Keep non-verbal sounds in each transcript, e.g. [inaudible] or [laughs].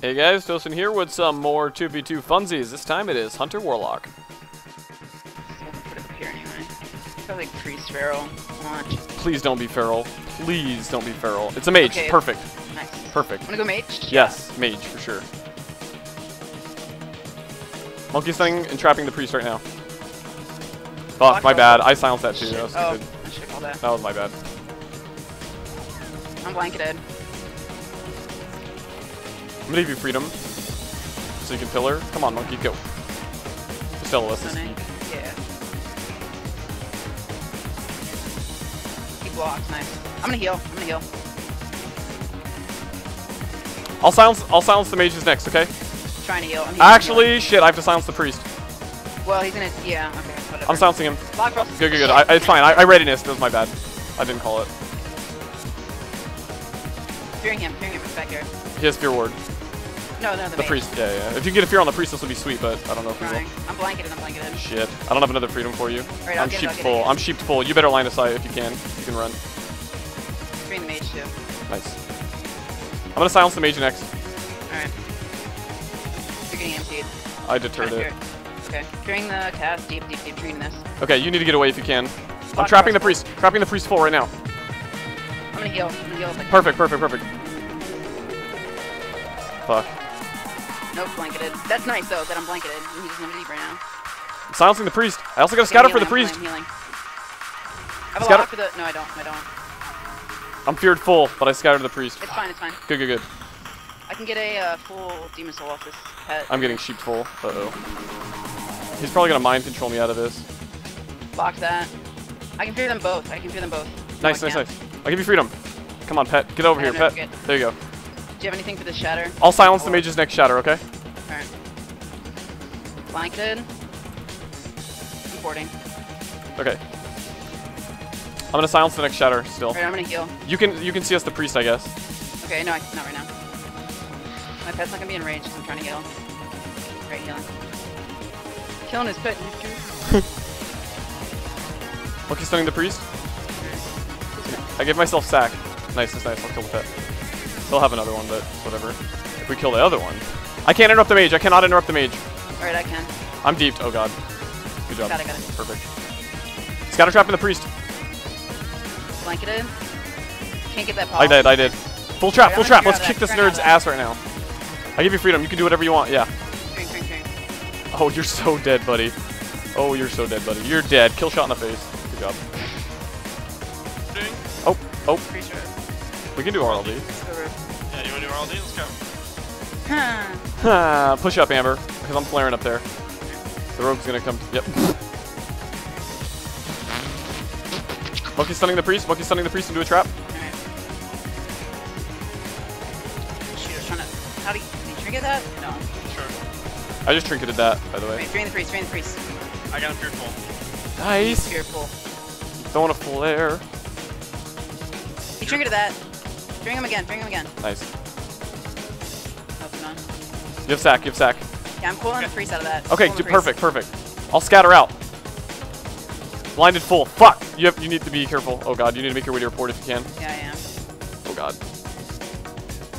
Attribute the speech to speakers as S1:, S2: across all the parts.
S1: Hey guys, Tosan here with some more 2v2 funsies. This time it is Hunter Warlock.
S2: So I'm gonna put up here anyway. Probably Priest Feral. Launch.
S1: Please don't be feral. Please don't be feral. It's a mage.
S2: Okay.
S1: Perfect.
S2: Nice.
S1: Perfect.
S2: Gonna go mage.
S1: Yes, mage for sure. Monkey stunning and trapping the priest right now. Fuck, my bad. I silenced that too.
S2: Shit.
S1: That was
S2: Oh,
S1: stupid.
S2: I should have called that.
S1: That was my bad.
S2: I'm trinketed.
S1: I'm gonna give you freedom. So you can pillar. Come on, monkey, go. Just tell us this.
S2: Stunning. Yeah. He blocks. Nice. I'm gonna heal. I'm gonna heal.
S1: I'll silence I'll silence the mages next, okay?
S2: trying to heal. I'm healing,
S1: Actually, shit, I have to silence the priest.
S2: Well, he's gonna. Yeah. Okay. Whatever.
S1: I'm silencing him.
S2: Block.
S1: Good, good, good. I, it's fine. I, I readiness. That was my bad. I didn't call it.
S2: Fearing him. Fearing him. It's back here.
S1: He has fear ward.
S2: No, no, the,
S1: The priest. Yeah, yeah. If you get a fear on the priest, this will be sweet, but I don't know if we will.
S2: I'm trinketed. I'm trinketed.
S1: Shit. I don't have another freedom for you.
S2: Alright, I'll
S1: I'm sheep
S2: I'll get it,
S1: full. I'm sheep full. You better line of sight if you can. You can run.
S2: The mage too.
S1: Nice. I'm gonna silence the mage next.
S2: Alright. You're getting emptied.
S1: I deterred it.
S2: Okay. During the cast. Deep, deep, deep. Treating this.
S1: Okay, you need to get away if you can. I'm trapping the priest. Trapping the priest full right now.
S2: I'm gonna heal. I'm gonna heal.
S1: Perfect, perfect, perfect. Fuck.
S2: Nope, trinketed. That's nice though that I'm trinketed. and He's in the deep right now.
S1: I'm silencing the priest. I also got a
S2: Okay,
S1: scatter for the priest.
S2: I'm healing. I have a lock for the. No, I don't. I don't.
S1: I'm feared full, but I scattered the priest.
S2: It's fine. It's fine.
S1: Good, good, good.
S2: I can get a uh, full demon soul off this pet.
S1: I'm getting sheep full. Uh oh. He's probably gonna mind control me out of this.
S2: Block that. I can fear them both. I can fear them both.
S1: Nice,
S2: I
S1: nice, nice. I'll give you freedom. Come on, pet. Get over
S2: I
S1: here,
S2: have
S1: pet. There you go.
S2: Do you have anything for the shatter?
S1: I'll silence the mage's next shatter, okay?
S2: Alright. Trinketed. Importing.
S1: Okay. I'm gonna silence the next shatter still.
S2: Alright, I'm gonna heal.
S1: You can you can see us the priest, I guess.
S2: Okay, no, I, not right now. My pet's not gonna be in range 'cause I'm trying to heal. Great healing. Killing his pet.
S1: Monkey stunning the priest. I give myself sack. Nice, that's nice. I'll kill the pet. They'll have another one, but whatever. If we kill the other one. I can't interrupt the mage. I cannot interrupt the mage.
S2: Alright, I can.
S1: I'm deeped. Oh god. Good job.
S2: Got it, got it.
S1: Perfect. Scatter trap in the priest.
S2: Trinketed. Can't get that pop.
S1: I did, I did. Full trap,
S2: Alright,
S1: full trap. Let's kick this nerd's ass right now. I give you freedom. You can do whatever you want. Yeah.
S2: Drink, drink, drink.
S1: Oh, you're so dead, buddy. Oh, you're so dead, buddy. You're dead. Kill shot in the face. Good job.
S3: Doing?
S1: Oh, oh.
S3: Pretty sure.
S1: We can do RLD.
S3: Yeah, you wanna do RLD? Let's go.
S2: Huh.
S1: Push up, Amber, because I'm flaring up there. The rogue's gonna come. Yep. Monkey stunning the priest. Monkey stunning the priest into a trap.
S2: Alright. Shoot, I was trying to. How do you. Did you trigger that? No.
S3: Sure.
S1: I just trinketed that, by the way.
S2: Wait, drain the priest, drain the priest.
S3: I got a fearful.
S1: Nice.
S2: Fearful.
S1: Throwing a flare.
S2: He triggered that. Bring him again, bring him again.
S1: Nice.
S2: Open on.
S1: You have sack. You have sack.
S2: Yeah, I'm pulling the priest out of that.
S1: Okay,
S2: Pulling the
S1: do,
S2: priest.
S1: perfect, perfect. I'll scatter out. Blinded full. Fuck. You have. You need to be careful. Oh god, you need to make your way to your port if you can.
S2: Yeah, I am.
S1: Oh god.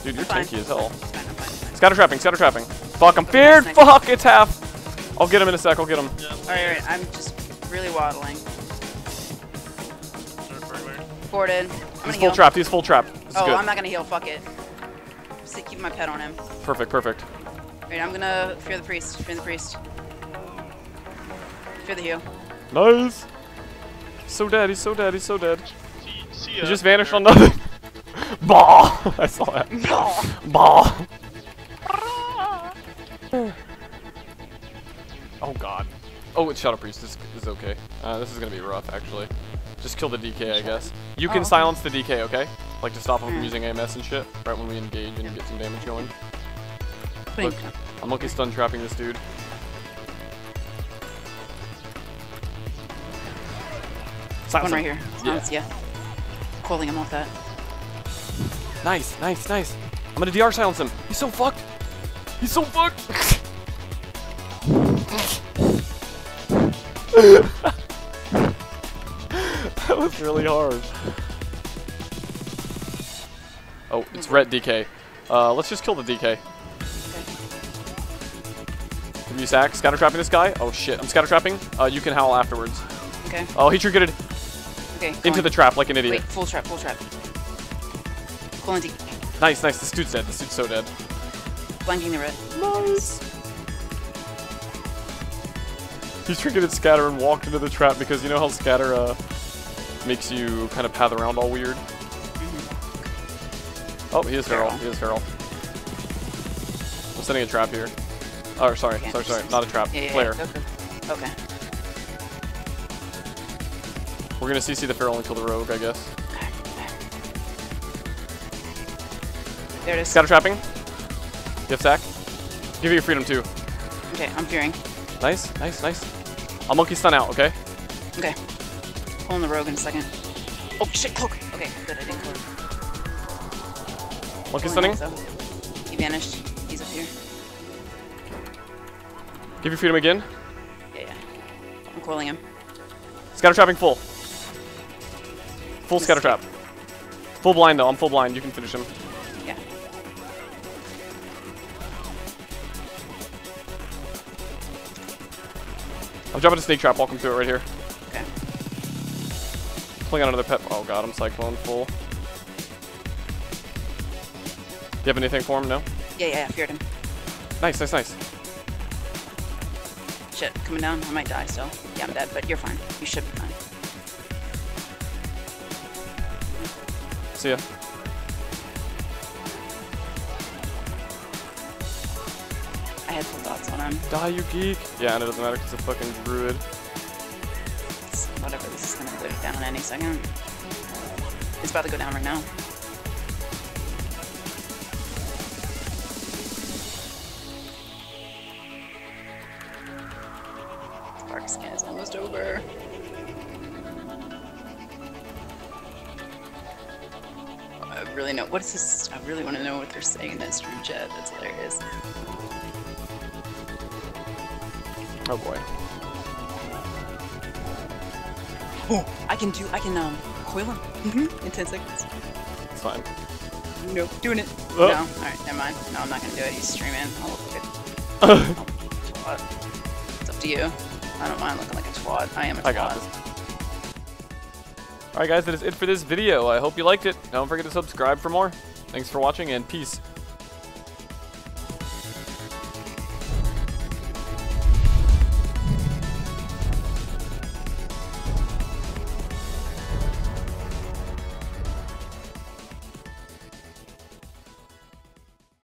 S1: Dude, you're tanky as hell.
S2: It's fine, I'm fine.
S1: Scatter trapping. Scatter trapping. Fuck. I'm feared.
S2: nice.
S1: Fuck. It's half. I'll get him in a sec. I'll get him.
S3: Yeah.
S2: Alright, alright, I'm just really waddling.
S3: Everywhere.
S2: Ported. I'm
S1: He's full trapped. He's full trap. This
S2: Oh,
S1: good.
S2: I'm not gonna heal, fuck it. Just keep my pet on him.
S1: Perfect. Perfect.
S2: Alright, I'm gonna fear the priest, fear the priest. Fear the heal.
S1: Nice. So dead. He's so dead. He's so dead.
S3: See, see
S1: He just vanished
S3: There.
S1: on nothing. [laughs] Ball. [laughs] I saw that. [laughs] Ball. oh god. Oh, it's Shadow Priest. This is okay. Uh, this is gonna be rough, actually. Just kill the DK, I guess. You
S2: Oh,
S1: can
S2: okay.
S1: silence the DK, okay? Like to stop him from
S2: Mm.
S1: using AMS and shit, right when we engage and get some damage going. Look, I'm lucky stun trapping this dude. Silence
S2: One right here.
S1: Yeah.
S2: Silence, yeah. Pulling him off that.
S1: Nice, nice, nice. I'm gonna DR silence him. He's so fucked. He's so fucked. [laughs] that was really hard. Oh, it's red DK. Uh, let's just kill the DK. Give you sack. Scatter trapping this guy. Oh shit, I'm scatter trapping. Uh, you can howl afterwards.
S2: Okay.
S1: Oh, he triggered
S2: Okay.
S1: into
S2: going.
S1: the trap like an
S2: Wait,
S1: idiot.
S2: full trap, full trap. Cool and deep.
S1: Nice, nice. This dude's dead. This dude's so dead.
S2: Flanking the red.
S1: Nice. He triggered at scatter and walked into the trap because you know how scatter uh, makes you kind of path around all weird. Oh, he is feral. He is feral. I'm setting a trap here. Oh, sorry,
S2: Yeah,
S1: sorry, sorry. Not a trap.
S2: Yeah,
S1: Flare.
S2: Okay. Okay.
S1: We're gonna CC the feral and kill the rogue, I guess.
S2: There it is.
S1: Scatter trapping. You have sack. Give you your freedom too.
S2: Okay, I'm fearing.
S1: Nice, nice, nice. I'll monkey stun out, okay?
S2: Okay. Pulling the rogue in a second. Oh shit, cloak! Okay, good, I didn't cloak.
S1: Monkey stunning.
S2: He vanished. He's up here.
S1: Give you freedom again.
S2: Yeah, yeah. I'm coiling him.
S1: Scatter trapping full. Full scatter trap. Full blind though. I'm full blind. You can finish him.
S2: Yeah.
S1: I'm dropping a snake trap. Walk him through it right here.
S2: Okay.
S1: Pulling out another pet. Oh god, I'm cyclone full. Do you have anything for him? No.
S2: Yeah, yeah, I feared him.
S1: Nice, nice, nice.
S2: Shit, coming down. I might die so Yeah, I'm dead, but you're fine. You should be fine.
S1: See ya.
S2: I had full thoughts on him.
S1: Die, you geek. Yeah, and it doesn't matter because it's a fucking druid.
S2: It's whatever, this is gonna go down any second. It's about to go down right now. Skin is almost over. I really know what is this? I really want to know what they're saying in that stream chat. That's hilarious.
S1: Oh boy.
S2: Oh, I can do. I can um coil him Mhm, in ten seconds.
S1: It's fine.
S2: Nope, doing it.
S1: Oh.
S2: No, alright, never mind. No, I'm not gonna do it. He's streaming. I'll look twat. [laughs] It's up to you. I don't mind looking like a twat. I am a twat.
S1: I got this. Alright guys, that is it for this video. I hope you liked it. Don't forget to subscribe for more. Thanks for watching and peace.